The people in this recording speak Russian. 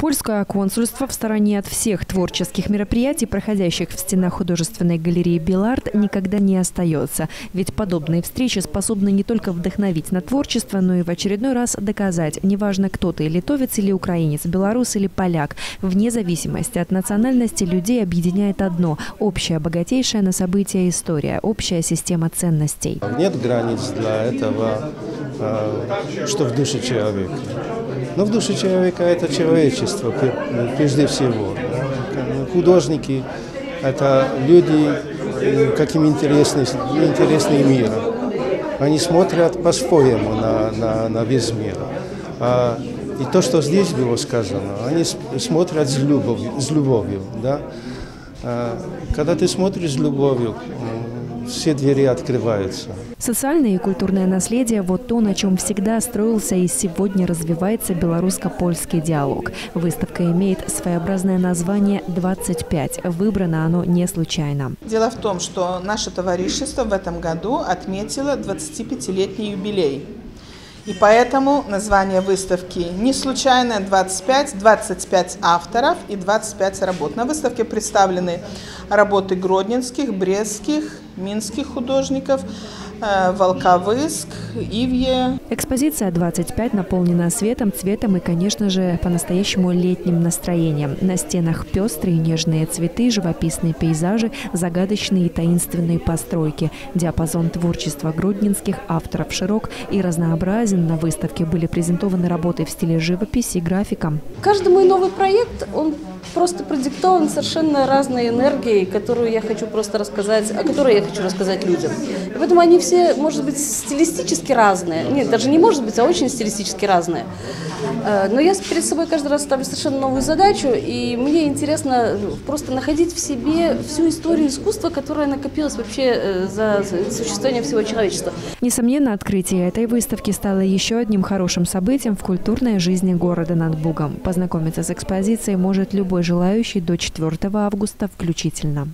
Польское консульство в стороне от всех творческих мероприятий, проходящих в стенах художественной галереи «Белард», никогда не остается. Ведь подобные встречи способны не только вдохновить на творчество, но и в очередной раз доказать, неважно кто ты, литовец или украинец, белорус или поляк, вне зависимости от национальности людей объединяет одно – общая, богатейшая на события история, общая система ценностей. Нет границ для этого, а, что в душе человека. Но в душе человека это человечество прежде всего. Художники – это люди, каким интересны, интересный мир. Они смотрят по-своему на, на, на весь мир. А, и то, что здесь было сказано, они смотрят с любовью. С любовью да? а, когда ты смотришь с любовью, все двери открываются. Социальное и культурное наследие – вот то, на чем всегда строился и сегодня развивается белорусско-польский диалог. Выставка имеет своеобразное название «25». Выбрано оно не случайно. Дело в том, что наше товарищество в этом году отметило 25-летний юбилей. И поэтому название выставки не случайное 25, 25 авторов и 25 работ. На выставке представлены работы гродненских, брестских, минских художников, Волковыск, Ивье. Экспозиция 25 наполнена светом, цветом и, конечно же, по-настоящему летним настроением. На стенах пестрые нежные цветы, живописные пейзажи, загадочные и таинственные постройки. Диапазон творчества гродненских авторов широк и разнообразен. На выставке были презентованы работы в стиле живописи и графика. Каждый мой новый проект, он просто продиктован совершенно разной энергией, которую я хочу просто рассказать, о которой я хочу рассказать людям. И поэтому они все, может быть, стилистически разные. Нет, даже не может быть, а очень стилистически разные. Э, но я перед собой каждый раз ставлю совершенно новую задачу, и мне интересно просто находить в себе всю историю искусства, которая накопилась вообще э, за существование всего человечества. Несомненно, открытие этой выставки стало еще одним хорошим событием в культурной жизни города над Бугом. Познакомиться с экспозицией может любой желающий до 4 августа включительно.